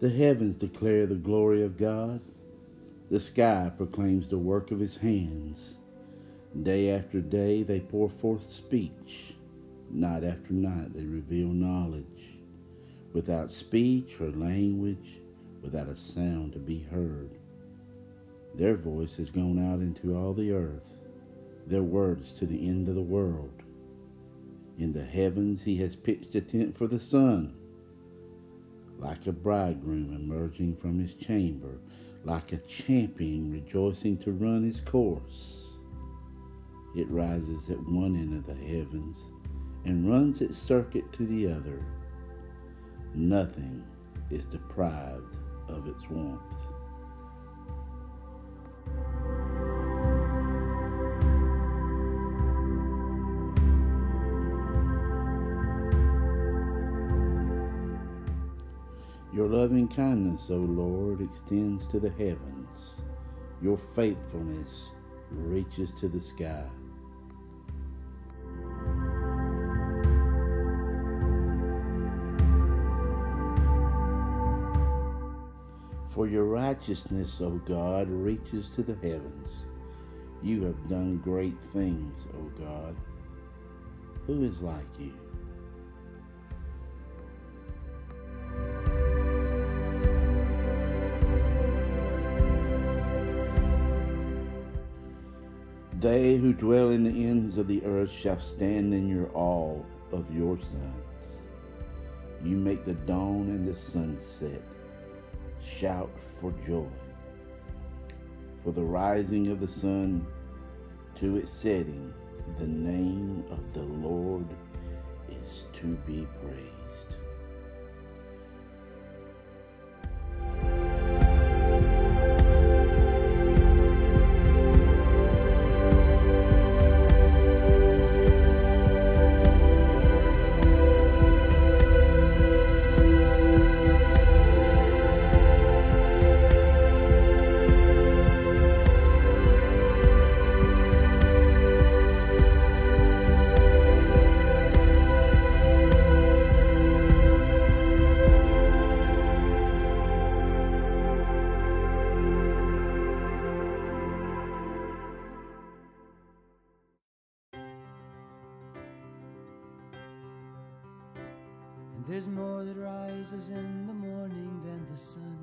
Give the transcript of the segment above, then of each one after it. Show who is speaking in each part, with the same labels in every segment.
Speaker 1: The heavens declare the glory of God. The sky proclaims the work of his hands. Day after day they pour forth speech. Night after night they reveal knowledge. Without speech or language, without a sound to be heard. Their voice has gone out into all the earth, their words to the end of the world. In the heavens he has pitched a tent for the sun like a bridegroom emerging from his chamber, like a champion rejoicing to run his course. It rises at one end of the heavens and runs its circuit to the other. Nothing is deprived of its warmth. Your loving kindness, O Lord, extends to the heavens. Your faithfulness reaches to the sky. For your righteousness, O God, reaches to the heavens. You have done great things, O God. Who is like you? They who dwell in the ends of the earth shall stand in your awe of your sons. You make the dawn and the sunset shout for joy. For the rising of the sun to its setting, the name of the Lord is to be praised.
Speaker 2: And there's more that rises in the morning than the sun,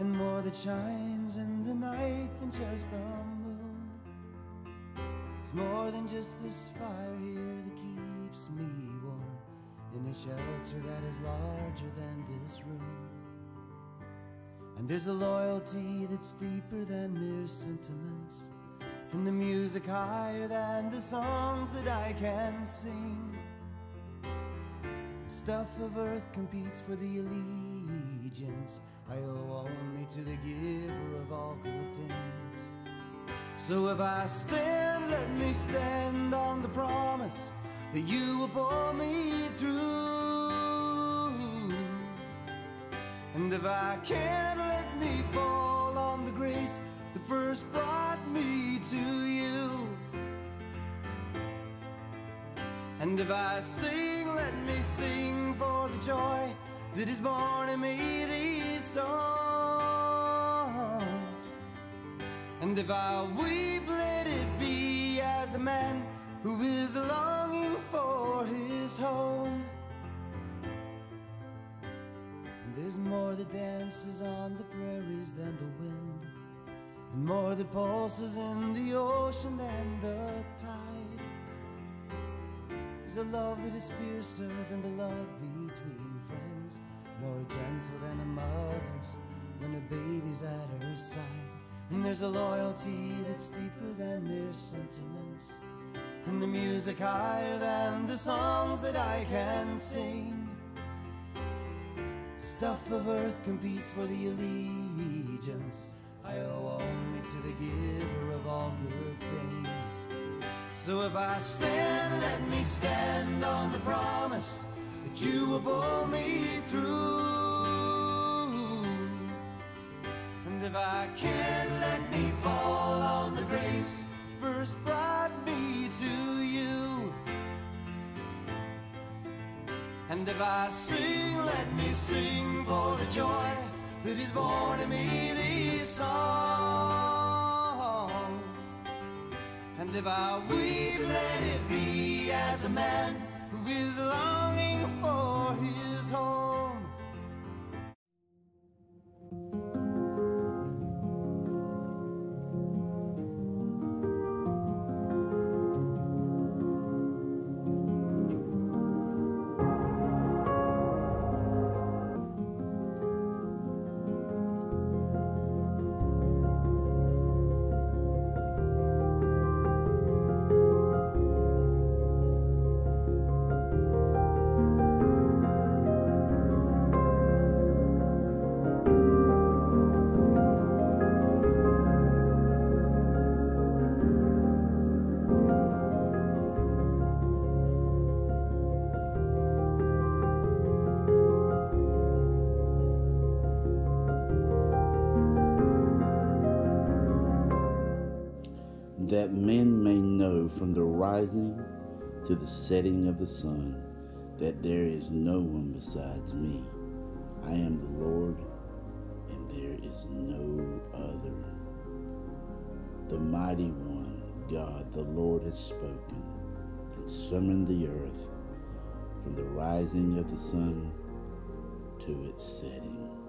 Speaker 2: and more that shines in the night than just the moon. It's more than just this fire here that keeps me warm in a shelter that is larger than this room. And there's a loyalty that's deeper than mere sentiments, and the music higher than the songs that I can sing. Stuff of earth competes for the allegiance I owe only to the giver of all good things. So if I stand, let me stand on the promise that you will pull me through. And if I can't, let me fall on the grace that first brought me to you. And if I sing, let me sing for the joy that is born in me these songs. And if I weep, let it be as a man who is longing for his home. And there's more that dances on the prairies than the wind, and more that pulses in the ocean than the tide. A love that is fiercer than the love between friends, more gentle than a mother's when a baby's at her side. And there's a loyalty that's deeper than mere sentiments, and the music higher than the songs that I can sing. The stuff of earth competes for the allegiance I owe only to the giver of all good things. So if I stand, let me stand on the promise that you will pull me through. And if I can't, let me fall on the grace first brought me to you. And if I sing, let me sing for the joy that is born in me these songs. If I weep, let it be as a man who is longing
Speaker 1: that men may know from the rising to the setting of the sun that there is no one besides me. I am the Lord, and there is no other. The mighty one, God, the Lord, has spoken and summoned the earth from the rising of the sun to its setting.